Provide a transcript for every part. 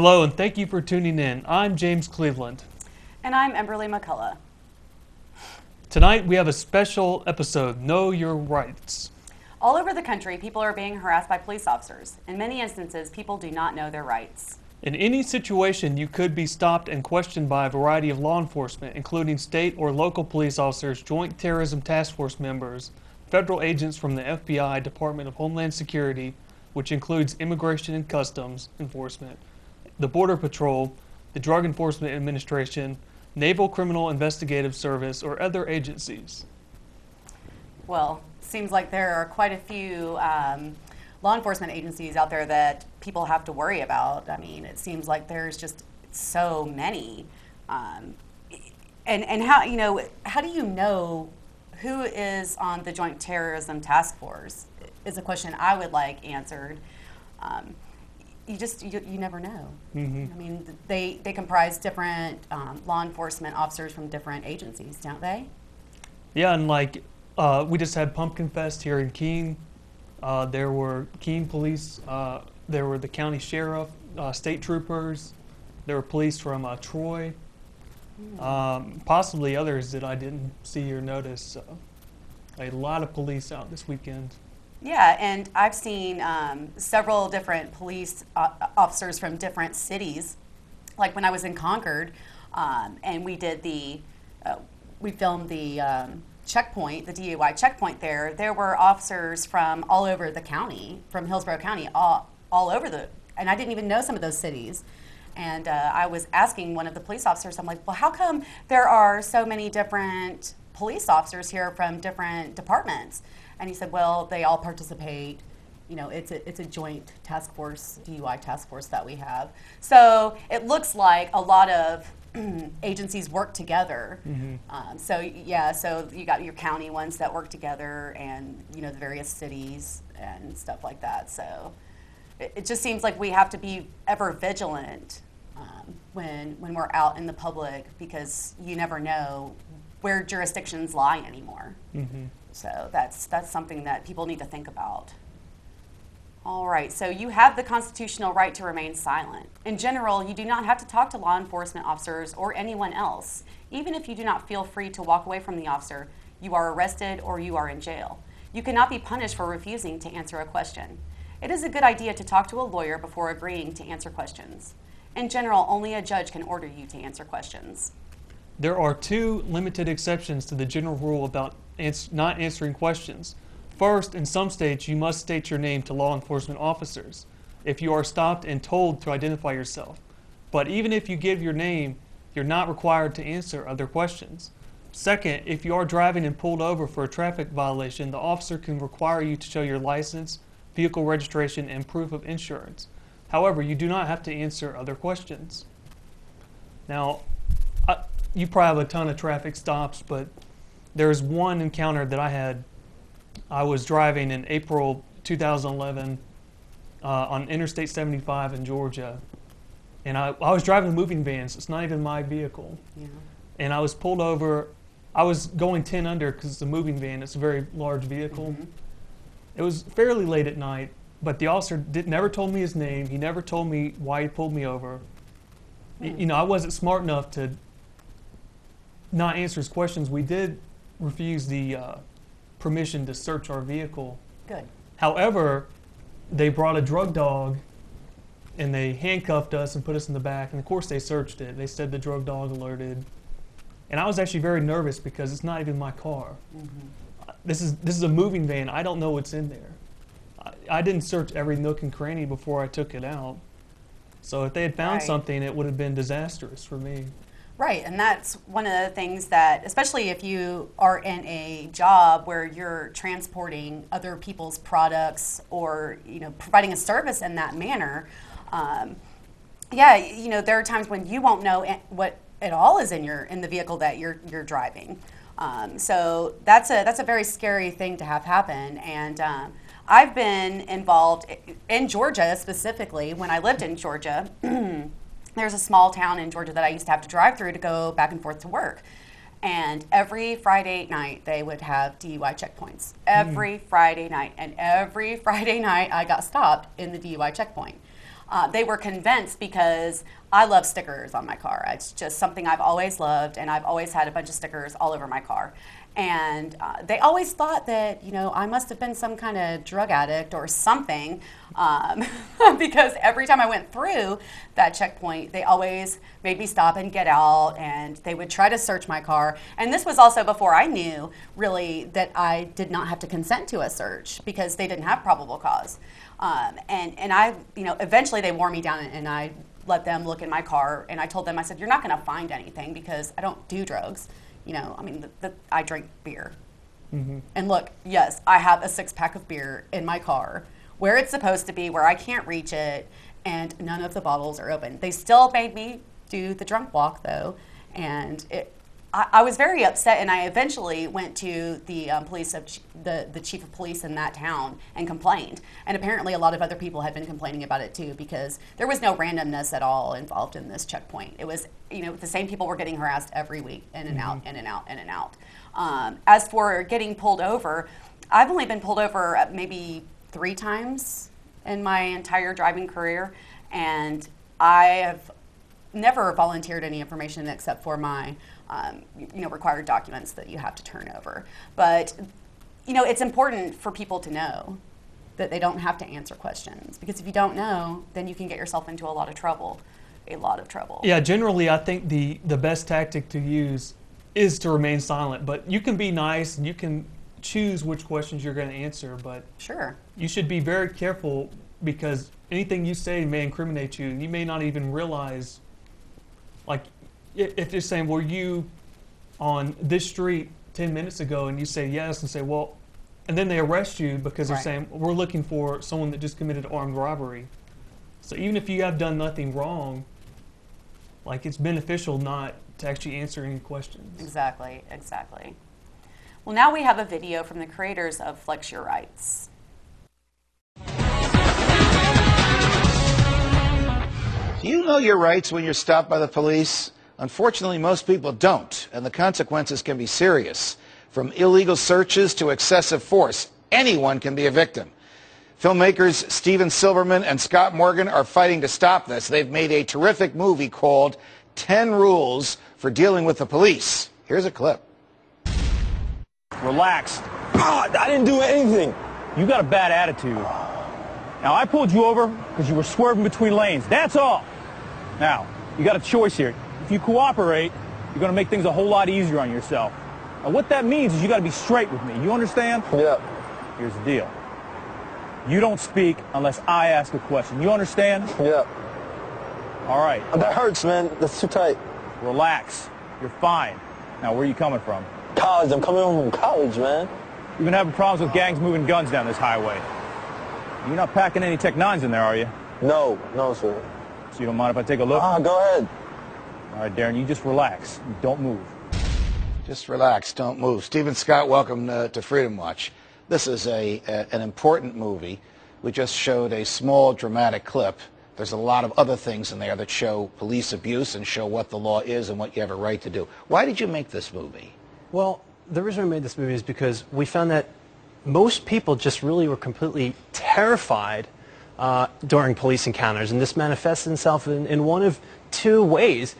Hello, and thank you for tuning in. I'm James Cleveland. And I'm Emberly McCullough. Tonight we have a special episode Know Your Rights. All over the country, people are being harassed by police officers. In many instances, people do not know their rights. In any situation, you could be stopped and questioned by a variety of law enforcement, including state or local police officers, Joint Terrorism Task Force members, federal agents from the FBI, Department of Homeland Security, which includes Immigration and Customs Enforcement, the Border Patrol, the Drug Enforcement Administration, Naval Criminal Investigative Service, or other agencies. Well, seems like there are quite a few um, law enforcement agencies out there that people have to worry about. I mean, it seems like there's just so many. Um, and, and how, you know, how do you know who is on the Joint Terrorism Task Force? Is a question I would like answered. Um, you just you, you never know. Mhm. I mean, they they comprise different um, law enforcement officers from different agencies, don't they? Yeah, and like uh, we just had Pumpkin Fest here in Keene. Uh, there were Keene police. Uh, there were the county sheriff, uh, state troopers. There were police from uh, Troy. Um, possibly others that I didn't see or notice. So, a lot of police out this weekend. Yeah, and I've seen um, several different police uh, officers from different cities. Like when I was in Concord, um, and we did the, uh, we filmed the um, checkpoint, the DUI checkpoint there. There were officers from all over the county, from Hillsborough County, all, all over the, and I didn't even know some of those cities. And uh, I was asking one of the police officers, I'm like, well, how come there are so many different police officers here from different departments? And he said, well, they all participate. You know, it's a, it's a joint task force, DUI task force that we have. So it looks like a lot of agencies work together. Um, so yeah, so you got your county ones that work together, and you know the various cities and stuff like that. So it, it just seems like we have to be ever vigilant um, when when we're out in the public because you never know where jurisdictions lie anymore. hmm So that's that's something that people need to think about. All right, so you have the constitutional right to remain silent. In general, you do not have to talk to law enforcement officers or anyone else. Even if you do not feel free to walk away from the officer, you are arrested or you are in jail. You cannot be punished for refusing to answer a question. It is a good idea to talk to a lawyer before agreeing to answer questions. In general, only a judge can order you to answer questions. There are two limited exceptions to the general rule about ans- not answering questions. First, in some states, you must state your name to law enforcement officers if you are stopped and told to identify yourself. But even if you give your name, you're not required to answer other questions. Second, if you are driving and pulled over for a traffic violation, the officer can require you to show your license, vehicle registration, and proof of insurance. However, you do not have to answer other questions. Now, I, you probably have a ton of traffic stops, but there's one encounter that I had. I was driving in April 2011 uh, on Interstate 75 in Georgia, and I, I was driving a moving van, so it's not even my vehicle. Yeah. And I was pulled over. I was going 10 under because it's a moving van. It's a very large vehicle. Mhm. It was fairly late at night, but the officer did, never told me his name. He never told me why he pulled me over. Hmm. You know, I wasn't smart enough to not answer his questions. We did refuse the uh, permission to search our vehicle. Good. However, they brought a drug dog and they handcuffed us and put us in the back. And of course, they searched it. They said the drug dog alerted. And I was actually very nervous because it's not even my car. This is this is a moving van. I don't know what's in there. I, I didn't search every nook and cranny before I took it out. So if they had found Right. something, it would have been disastrous for me. Right, and that's one of the things that, especially if you are in a job where you're transporting other people's products or you know providing a service in that manner. Um, yeah, you know there are times when you won't know what at all is in your in the vehicle that you're you're driving. Um, so that's a that's a very scary thing to have happen, and um, I've been involved in Georgia specifically when I lived in Georgia. there's a small town in Georgia that I used to have to drive through to go back and forth to work. And every Friday night, they would have DUI checkpoints. Hmm. Every Friday night. And every Friday night, I got stopped in the DUI checkpoint. Uh, they were convinced because I love stickers on my car. It's just something I've always loved, and I've always had a bunch of stickers all over my car. And uh, they always thought that, you know, I must have been some kind of drug addict or something um, because every time I went through that checkpoint, they always made me stop and get out and they would try to search my car. And this was also before I knew really that I did not have to consent to a search because they didn't have probable cause. Um, and, and I, you know, eventually they wore me down and I let them look in my car and I told them, I said, you're not going to find anything because I don't do drugs. You know, I mean, the, the, I drink beer. And look, yes, I have a six pack of beer in my car where it's supposed to be, where I can't reach it, and none of the bottles are open. They still made me do the drunk walk though, and it, I, I was very upset. And I eventually went to the um, police of ch- the the chief of police in that town and complained. And apparently, a lot of other people had been complaining about it too because there was no randomness at all involved in this checkpoint. It was you know the same people were getting harassed every week, in and out, in and out, in and out. Um, as for getting pulled over, I've only been pulled over maybe three times in my entire driving career, and I have never volunteered any information except for my, um, you know, required documents that you have to turn over. But, you know, it's important for people to know that they don't have to answer questions because if you don't know, then you can get yourself into a lot of trouble, a lot of trouble. Yeah, generally, I think the, the best tactic to use is to remain silent. But you can be nice and you can choose which questions you're going to answer. But Sure. you should be very careful because anything you say may incriminate you. and You may not even realize, like, if they're saying, "Were you on this street 10 minutes ago?" and you say yes, and say, "Well," and then they arrest you because they're Right. saying, "We're looking for someone that just committed armed robbery." So even if you have done nothing wrong, like it's beneficial not to actually answer any questions. Exactly, exactly. Well, now we have a video from the creators of Flex Your Rights. Do you know your rights when you're stopped by the police? Unfortunately, most people don't, and the consequences can be serious. From illegal searches to excessive force, anyone can be a victim. Filmmakers Steven Silverman and Scott Morgan are fighting to stop this. They've made a terrific movie called 10 Rules for Dealing with the Police. Here's a clip. Relax. God, I didn't do anything. You got a bad attitude. Now, I pulled you over because you were swerving between lanes. That's all. Now, you got a choice here. If you cooperate, you're going to make things a whole lot easier on yourself. Now, what that means is you got to be straight with me. You understand? Yeah. Here's the deal. You don't speak unless I ask a question. You understand? Yeah. All right. That hurts, man. That's too tight. Relax. You're fine. Now, where are you coming from? College. I'm coming home from college, man. You've been having problems with gangs moving guns down this highway. You're not packing any Tech 9s in there, are you? No, no, sir. So you don't mind if I take a look? Ah, go ahead. All right, Darren, you just relax. Don't move. Just relax, don't move. Stephen Scott, welcome uh, to Freedom Watch. This is a, a an important movie. We just showed a small dramatic clip. There's a lot of other things in there that show police abuse and show what the law is and what you have a right to do. Why did you make this movie? Well, the reason we made this movie is because we found that most people just really were completely terrified uh, during police encounters, and this manifests itself in, in one of two ways.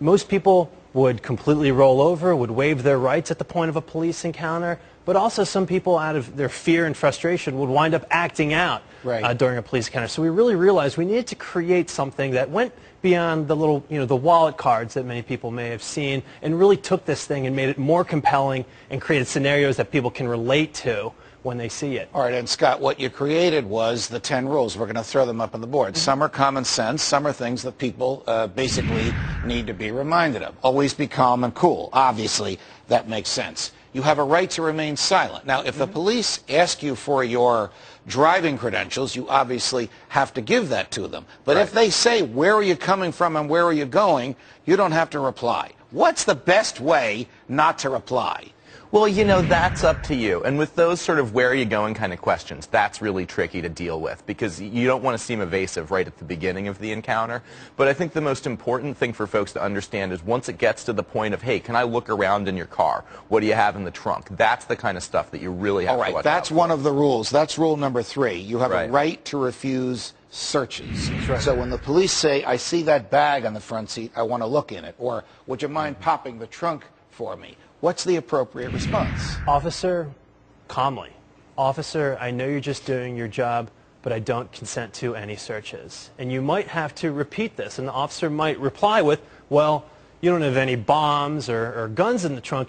Most people would completely roll over, would waive their rights at the point of a police encounter, but also some people, out of their fear and frustration, would wind up acting out Right. uh, during a police encounter. So we really realized we needed to create something that went beyond the little, you know, the wallet cards that many people may have seen, and really took this thing and made it more compelling and created scenarios that people can relate to when they see it. All right, and Scott, what you created was the 10 rules. We're going to throw them up on the board. Some are common sense, some are things that people uh, basically need to be reminded of. Always be calm and cool. Obviously, that makes sense. You have a right to remain silent. Now, if the police ask you for your driving credentials, you obviously have to give that to them. But if they say, where are you coming from and where are you going, you don't have to reply. What's the best way not to reply? Well, you know, that's up to you. And with those sort of where are you going kind of questions, that's really tricky to deal with because you don't want to seem evasive right at the beginning of the encounter. But I think the most important thing for folks to understand is once it gets to the point of, hey, can I look around in your car? What do you have in the trunk? That's the kind of stuff that you really have All to right, watch that's out one of the rules. That's rule number three. You have Right. a right to refuse searches. So when the police say, I see that bag on the front seat, I want to look in it, or would you mind mm-hmm. popping the trunk for me? What's the appropriate response? Officer, calmly. Officer, I know you're just doing your job, but I don't consent to any searches. And you might have to repeat this, and the officer might reply with, well, you don't have any bombs or, or guns in the trunk.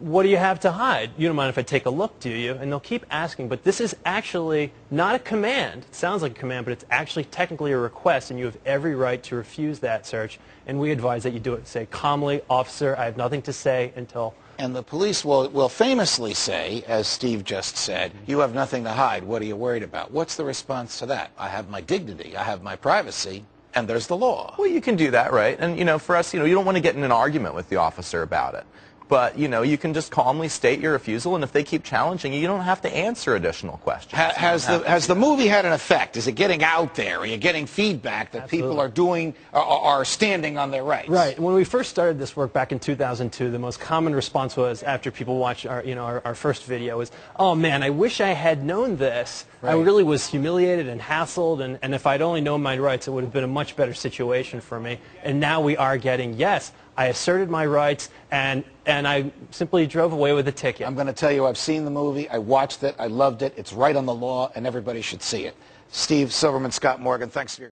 What do you have to hide? You don't mind if I take a look, do you? And they'll keep asking, but this is actually not a command. It sounds like a command, but it's actually technically a request, and you have every right to refuse that search. And we advise that you do it. Say calmly, officer, I have nothing to say until And the police will, will famously say, as Steve just said, you have nothing to hide. What are you worried about? What's the response to that? I have my dignity. I have my privacy. And there's the law. Well, you can do that, right? And, you know, for us, you know, you don't want to get in an argument with the officer about it. But, you know, you can just calmly state your refusal, and if they keep challenging you, you don't have to answer additional questions. Ha- has the has do the movie had an effect? Is it getting out there? Are you getting feedback that people are doing are, are standing on their rights? Right. When we first started this work back in 2002, the most common response was after people watched our, you know, our, our first video was, "Oh man, I wish I had known this. I really was humiliated and hassled, and, and if I'd only known my rights, it would have been a much better situation for me." And now we are getting, yes, I asserted my rights, and and I simply drove away with a ticket. I'm going to tell you, I've seen the movie. I watched it. I loved it. It's right on the law, and everybody should see it. Steve Silverman, Scott Morgan, thanks for your.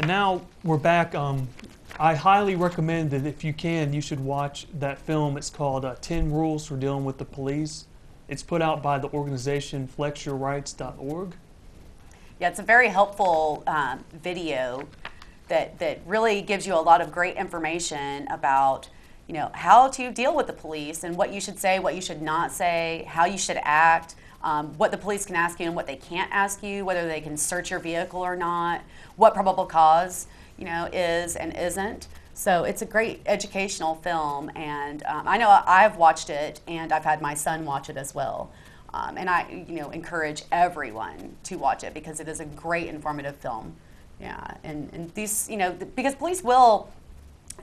And now we're back. Um, I highly recommend that if you can, you should watch that film. It's called uh, 10 Rules for Dealing with the Police. It's put out by the organization flexyourrights.org. Yeah, it's a very helpful um, video that, that really gives you a lot of great information about you know how to deal with the police and what you should say, what you should not say, how you should act, um, what the police can ask you and what they can't ask you, whether they can search your vehicle or not, what probable cause you know is and isn't. So it's a great educational film, and um, I know I've watched it, and I've had my son watch it as well. Um, and I, you know, encourage everyone to watch it because it is a great informative film. Yeah, and, and these, you know, because police will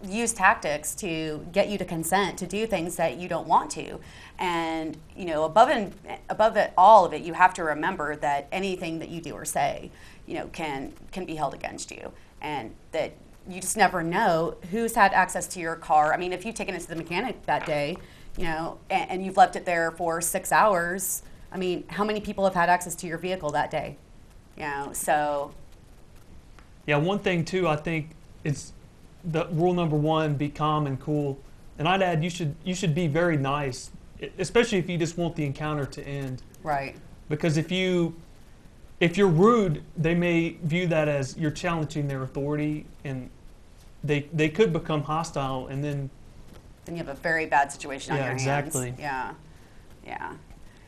use tactics to get you to consent to do things that you don't want to, and you know, above and above it, all of it, you have to remember that anything that you do or say, you know, can can be held against you, and that you just never know who's had access to your car. I mean, if you've taken it to the mechanic that day, you know, and, and you've left it there for six hours, I mean, how many people have had access to your vehicle that day? You know, so Yeah, one thing too, I think it's the rule number one: be calm and cool. And I'd add, you should you should be very nice, especially if you just want the encounter to end. right. Because if you if you're rude, they may view that as you're challenging their authority, and they they could become hostile, and then then you have a very bad situation on Yeah, your exactly. hands. Yeah, yeah.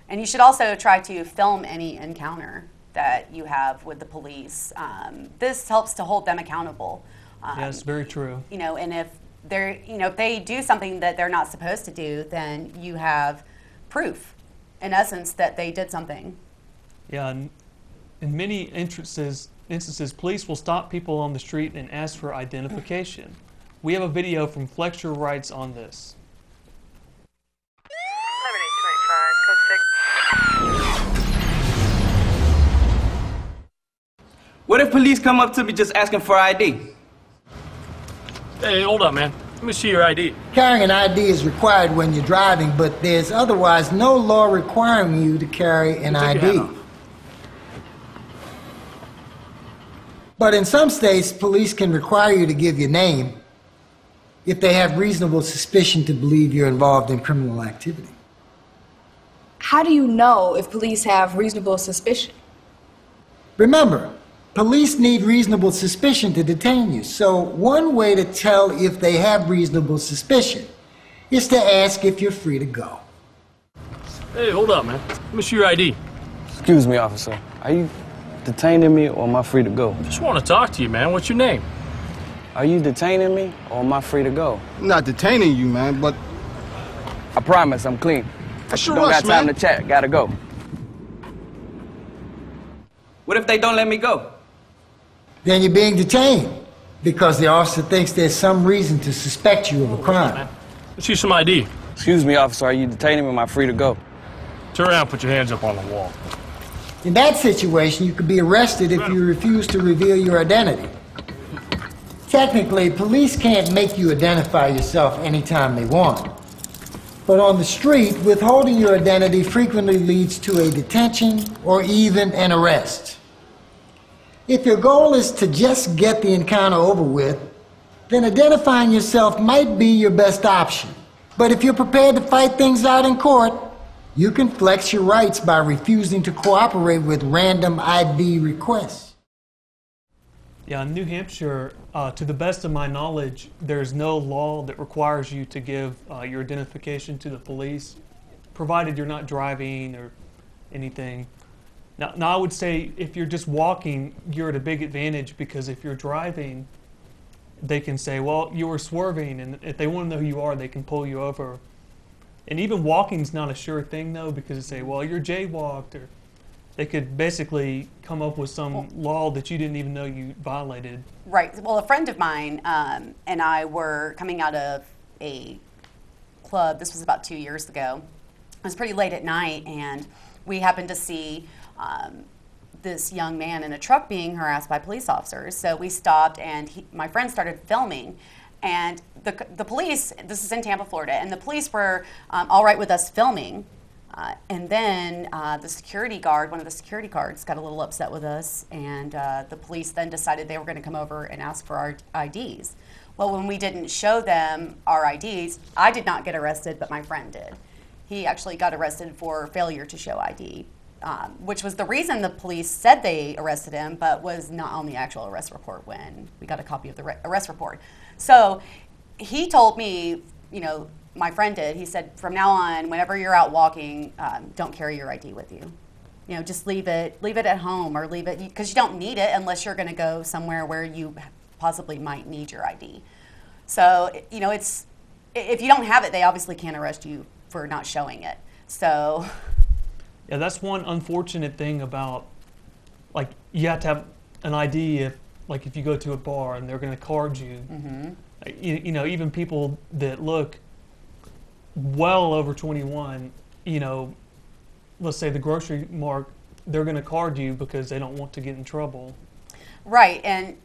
And you should also try to film any encounter that you have with the police. Um, this helps to hold them accountable. Um, yes, very true. You know, and if they're, you know, if they do something that they're not supposed to do, then you have proof, in essence, that they did something. Yeah, and in many instances, instances, police will stop people on the street and ask for identification. We have a video from Flex Your Rights on this. What if police come up to me just asking for ID? Hey, hold up, man. Let me see your ID. Carrying an ID is required when you're driving, but there's otherwise no law requiring you to carry an Take your ID. off. But in some states, police can require you to give your name if they have reasonable suspicion to believe you're involved in criminal activity. How do you know if police have reasonable suspicion? Remember, police need reasonable suspicion to detain you. So, one way to tell if they have reasonable suspicion is to ask if you're free to go. Hey, hold up, man. Let me see your ID. Excuse me, officer. Are you detaining me or am I free to go? Just want to talk to you, man. What's your name? Are you detaining me or am I free to go? I'm not detaining you, man, but I promise I'm clean. That's your Don't rush, got time man. to chat. Gotta go. What if they don't let me go? Then you're being detained because the officer thinks there's some reason to suspect you of a crime. Let's see some ID. Excuse me, officer. Are you detaining me? Am I free to go? Turn around, put your hands up on the wall. In that situation, you could be arrested if you refuse to reveal your identity. Technically, police can't make you identify yourself anytime they want. But on the street, withholding your identity frequently leads to a detention or even an arrest. If your goal is to just get the encounter over with, then identifying yourself might be your best option. But if you're prepared to fight things out in court, you can flex your rights by refusing to cooperate with random ID requests. Yeah, in New Hampshire, uh, to the best of my knowledge, there's no law that requires you to give uh, your identification to the police, provided you're not driving or anything. Now, now, I would say if you're just walking, you're at a big advantage because if you're driving, they can say, well, you were swerving, and if they want to know who you are, they can pull you over. And even walking's not a sure thing though, because they say, well, you're jaywalked, or they could basically come up with some law that you didn't even know you violated. Right. Well, a friend of mine um, and I were coming out of a club. This was about two years ago. It was pretty late at night, and we happened to see um, this young man in a truck being harassed by police officers. So we stopped, and he, my friend started filming. And the, the police, this is in Tampa, Florida, and the police were um, all right with us filming. Uh, and then uh, the security guard, one of the security guards, got a little upset with us, and uh, the police then decided they were going to come over and ask for our IDs. Well, when we didn't show them our IDs, I did not get arrested, but my friend did. He actually got arrested for failure to show ID, um, which was the reason the police said they arrested him, but was not on the actual arrest report when we got a copy of the re- arrest report. So he told me, you know, my friend did. He said, from now on, whenever you're out walking, um, don't carry your ID with you. You know, just leave it, leave it at home, or leave it because you don't need it unless you're going to go somewhere where you possibly might need your ID. So you know, it's if you don't have it, they obviously can't arrest you for not showing it. So Yeah, that's one unfortunate thing about, like, you have to have an ID if, like, if you go to a bar and they're going to card you. Mhm. You, you know, even people that look well over 21, you know, let's say the grocery mark, they're going to card you because they don't want to get in trouble. Right, and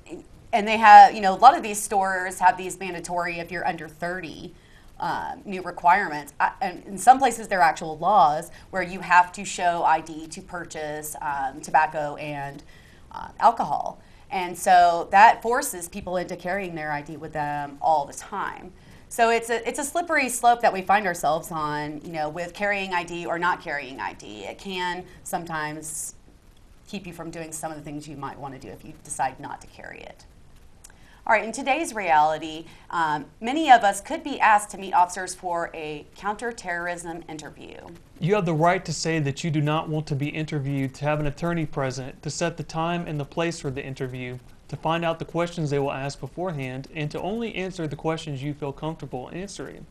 and they have you know a lot of these stores have these mandatory if you're under 30 uh, new requirements. I, and in some places there are actual laws where you have to show ID to purchase um, tobacco and uh, alcohol, and so that forces people into carrying their ID with them all the time. So it's a it's a slippery slope that we find ourselves on, you know, with carrying ID or not carrying ID. It can sometimes keep you from doing some of the things you might want to do if you decide not to carry it. All right, in today's reality, um, many of us could be asked to meet officers for a counterterrorism interview. You have the right to say that you do not want to be interviewed, to have an attorney present, to set the time and the place for the interview, to find out the questions they will ask beforehand, and to only answer the questions you feel comfortable answering.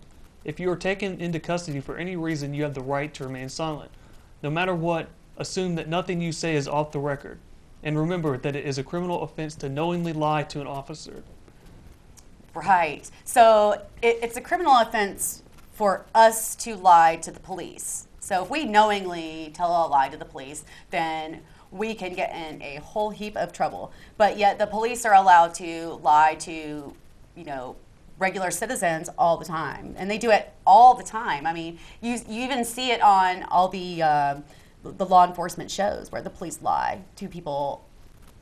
If you are taken into custody for any reason, you have the right to remain silent. No matter what, assume that nothing you say is off the record. And remember that it is a criminal offense to knowingly lie to an officer. Right. So it, it's a criminal offense for us to lie to the police. So if we knowingly tell a lie to the police, then we can get in a whole heap of trouble. But yet the police are allowed to lie to, you know, regular citizens all the time, and they do it all the time. I mean, you you even see it on all the uh, the law enforcement shows where the police lie to people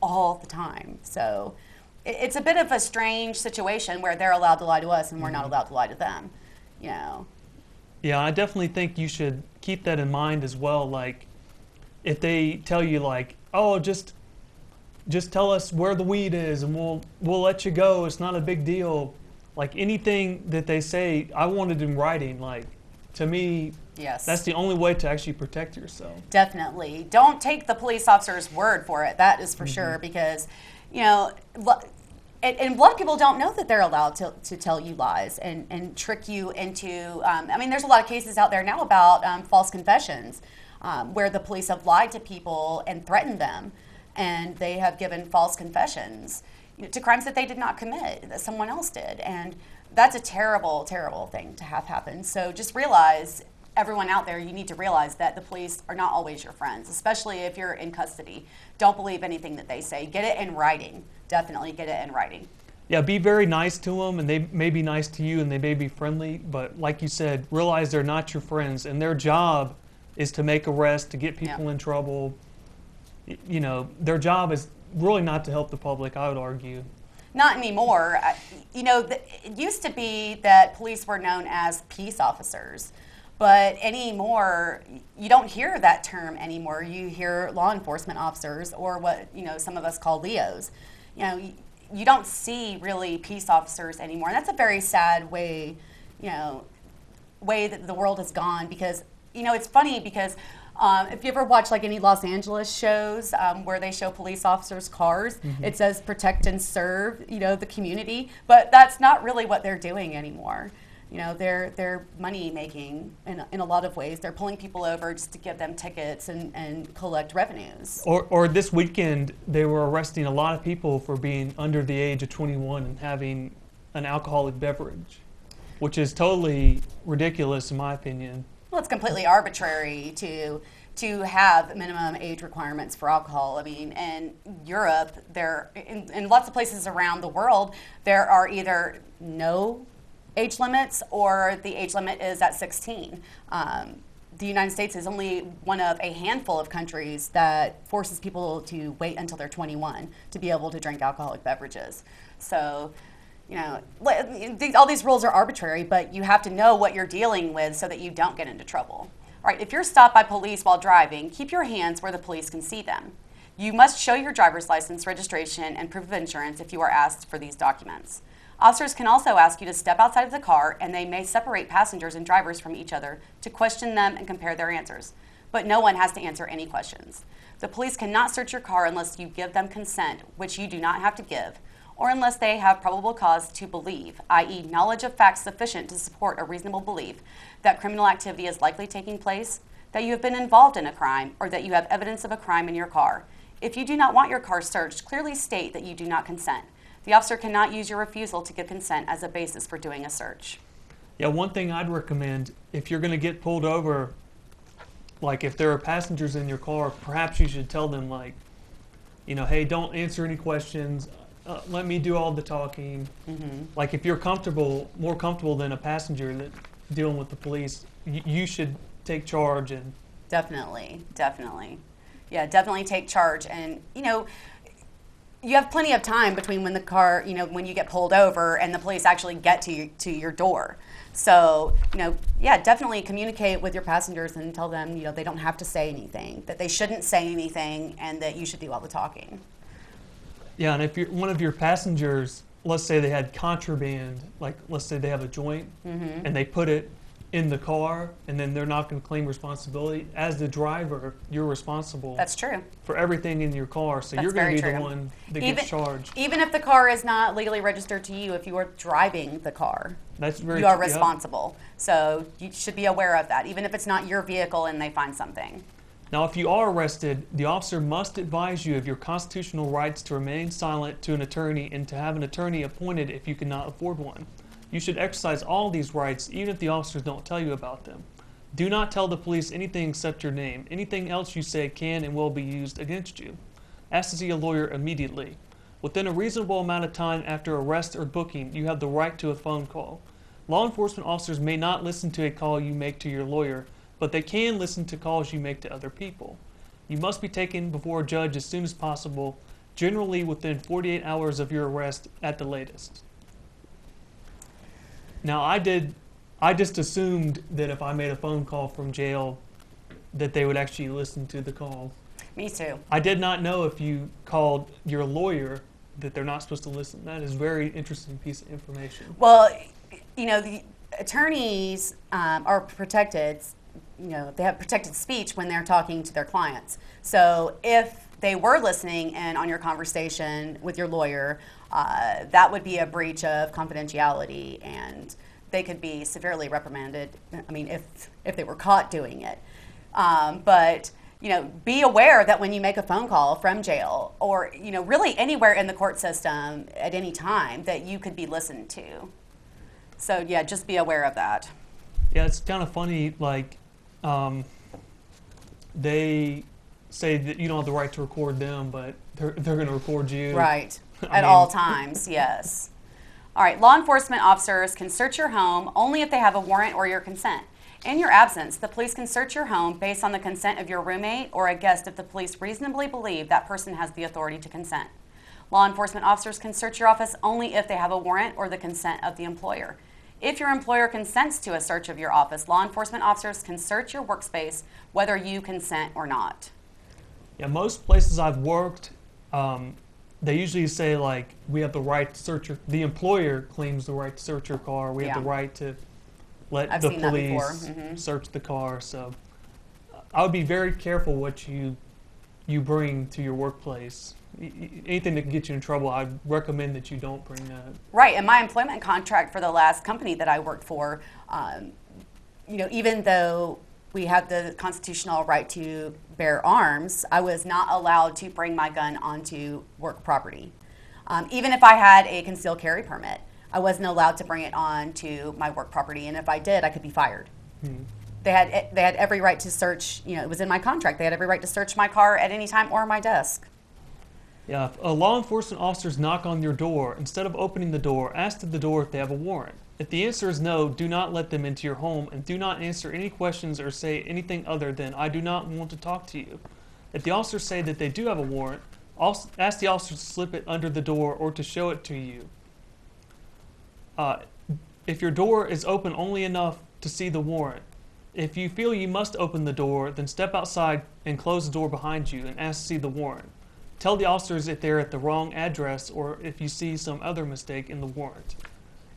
all the time. So it, it's a bit of a strange situation where they're allowed to lie to us and we're not mm-hmm. allowed to lie to them. You know. Yeah, I definitely think you should keep that in mind as well. Like, if they tell you like, oh, just just tell us where the weed is and we'll we'll let you go. It's not a big deal. Like anything that they say, I want it in writing. Like, to me, Yes. that's the only way to actually protect yourself. Definitely. Don't take the police officer's word for it. That is for sure because, you know, and, and a lot of people don't know that they're allowed to, to tell you lies and, and trick you into. Um, I mean, there's a lot of cases out there now about um, false confessions um, where the police have lied to people and threatened them, and they have given false confessions you know, to crimes that they did not commit, that someone else did. And that's a terrible, terrible thing to have happen. So just realize everyone out there, you need to realize that the police are not always your friends, especially if you're in custody. Don't believe anything that they say. Get it in writing. Definitely get it in writing. Yeah, be very nice to them, and they may be nice to you, and they may be friendly. But like you said, realize they're not your friends, and their job is to make arrests, to get people Yeah. in trouble. You know, their job is really not to help the public. I would argue. Not anymore. You know, it used to be that police were known as peace officers, but anymore, you don't hear that term anymore. You hear law enforcement officers, or what you know some of us call Leos. You know, y- you don't see really peace officers anymore, and that's a very sad way. You know, way that the world has gone because you know it's funny because um, if you ever watch like any Los Angeles shows um, where they show police officers' cars, it says protect and serve, you know, the community, but that's not really what they're doing anymore. You know, they're they're money making in, a- in a lot of ways. They're pulling people over just to give them tickets and, and collect revenues. Or, or this weekend, they were arresting a lot of people for being under the age of 21 and having an alcoholic beverage, which is totally ridiculous in my opinion. Well, it's completely arbitrary to to have minimum age requirements for alcohol. I mean, in Europe, there in, in lots of places around the world, there are either no age limits or the age limit is at 16. Um, the United States is only one of a handful of countries that forces people to wait until they're 21 to be able to drink alcoholic beverages. So, you know, all these rules are arbitrary, but you have to know what you're dealing with so that you don't get into trouble. All right, if you're stopped by police while driving, keep your hands where the police can see them. You must show your driver's license, registration, and proof of insurance if you are asked for these documents. Officers can also ask you to step outside of the car, and they may separate passengers and drivers from each other to question them and compare their answers. But no one has to answer any questions. The police cannot search your car unless you give them consent, which you do not have to give, or unless they have probable cause to believe, i.e., knowledge of facts sufficient to support a reasonable belief that criminal activity is likely taking place, that you have been involved in a crime, or that you have evidence of a crime in your car. If you do not want your car searched, clearly state that you do not consent. The officer cannot use your refusal to give consent as a basis for doing a search. Yeah, one thing I'd recommend if you're going to get pulled over, like if there are passengers in your car, perhaps you should tell them, like, you know, hey, don't answer any questions. Uh, let me do all the talking. Like, if you're comfortable, more comfortable than a passenger that dealing with the police, y- you should take charge and Definitely, definitely. Yeah, definitely take charge. And, you know, you have plenty of time between when the car, you know, when you get pulled over and the police actually get to you, to your door. So, you know, yeah, definitely communicate with your passengers and tell them, you know, they don't have to say anything, that they shouldn't say anything, and that you should do all the talking. Yeah, and if you're one of your passengers, let's say they had contraband, like let's say they have a joint, Mhm. and they put it in the car, and then they're not going to claim responsibility. As the driver, you're responsible. That's true. For everything in your car, so That's you're going to be true. the one that even, gets charged. Even if the car is not legally registered to you, if you are driving the car, That's very you are true, yeah. responsible. So you should be aware of that, even if it's not your vehicle and they find something. Now, if you are arrested, the officer must advise you of your constitutional rights to remain silent to an attorney and to have an attorney appointed if you cannot afford one. You should exercise all these rights even if the officers don't tell you about them. Do not tell the police anything except your name. Anything else you say can and will be used against you. Ask to see a lawyer immediately. Within a reasonable amount of time after arrest or booking, you have the right to a phone call. Law enforcement officers may not listen to a call you make to your lawyer, but they can listen to calls you make to other people. You must be taken before a judge as soon as possible, generally within 48 hours of your arrest at the latest. Now, I did, I just assumed that if I made a phone call from jail, that they would actually listen to the call. Me too. I did not know if you called your lawyer that they're not supposed to listen. That is a very interesting piece of information. Well, you know, the attorneys um, are protected. You know, they have protected speech when they're talking to their clients. So if they were listening and on your conversation with your lawyer, uh, that would be a breach of confidentiality and they could be severely reprimanded. I mean, if, if they were caught doing it. Um, but you know, be aware that when you make a phone call from jail or, you know, really anywhere in the court system at any time that you could be listened to. So, yeah, just be aware of that. Yeah, it's kind of funny. Like, um, they say that you don't have the right to record them, but they're, they're going to record you. Right. I At mean- all times, yes. All right, law enforcement officers can search your home only if they have a warrant or your consent. In your absence, the police can search your home based on the consent of your roommate or a guest if the police reasonably believe that person has the authority to consent. Law enforcement officers can search your office only if they have a warrant or the consent of the employer. If your employer consents to a search of your office, law enforcement officers can search your workspace whether you consent or not. Yeah, most places I've worked, um, they usually say like we have the right to search your. The employer claims the right to search your car. We have the right to let I've the police mhm. search the car. So I would be very careful what you you bring to your workplace. Anything that can get you in trouble, I recommend that you don't bring that. Right, and my employment contract for the last company that I worked for, um, you know, even though we have the constitutional right to bear arms, I was not allowed to bring my gun onto work property. Um, even if I had a concealed carry permit, I wasn't allowed to bring it onto my work property, and if I did, I could be fired. They had they had every right to search. You know, it was in my contract. They had every right to search my car at any time or my desk. Yeah, if a law enforcement officers knock on your door, instead of opening the door, ask at the door if they have a warrant. If the answer is no, do not let them into your home and do not answer any questions or say anything other than, I do not want to talk to you. If the officers say that they do have a warrant, ask the officers to slip it under the door or to show it to you. Uh, if your door is open only enough to see the warrant, if you feel you must open the door, then step outside and close the door behind you and ask to see the warrant. Tell the officers if they're at the wrong address or if you see some other mistake in the warrant.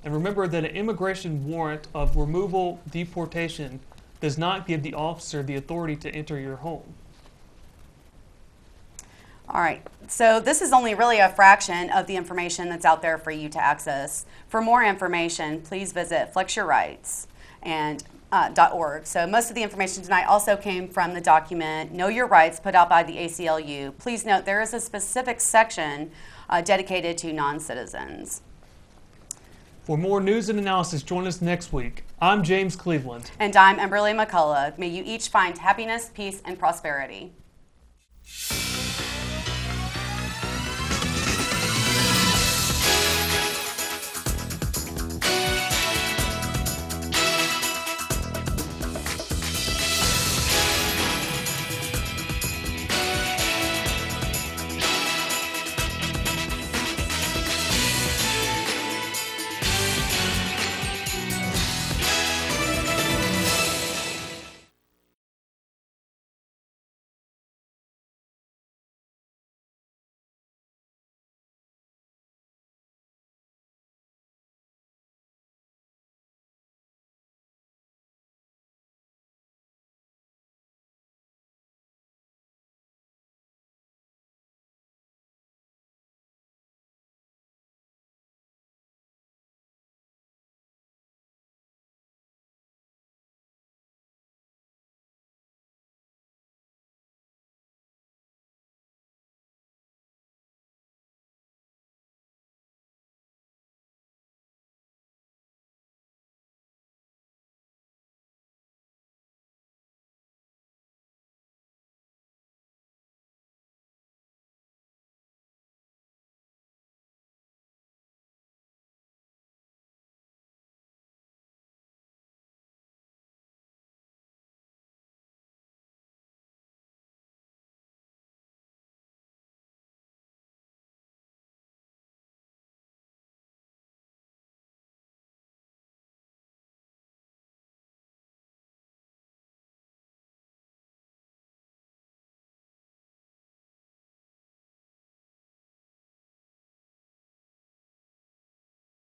And remember that an immigration warrant of removal deportation does not give the officer the authority to enter your home. All right, so this is only really a fraction of the information that's out there for you to access. For more information, please visit flexyourrights and uh, .org. So most of the information tonight also came from the document Know Your Rights put out by the ACLU. Please note there is a specific section uh, dedicated to non-citizens. For more news and analysis, join us next week. I'm James Cleveland. And I'm Emberly McCullough. May you each find happiness, peace, and prosperity.